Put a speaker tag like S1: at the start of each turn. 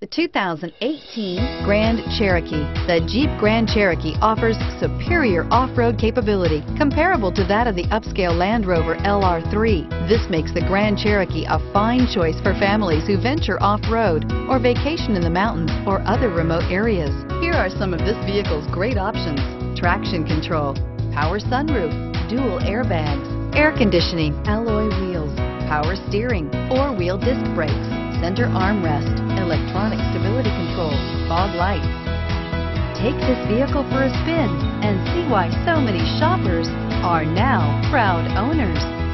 S1: The 2018 Grand Cherokee. The Jeep Grand Cherokee offers superior off-road capability comparable to that of the upscale Land Rover LR3. This makes the Grand Cherokee a fine choice for families who venture off-road or vacation in the mountains or other remote areas. Here are some of this vehicle's great options. Traction control, power sunroof, dual airbags, air conditioning, alloy wheels, power steering, four-wheel disc brakes, center armrest, electronic stability control, fog lights. Take this vehicle for a spin and see why so many shoppers are now proud owners.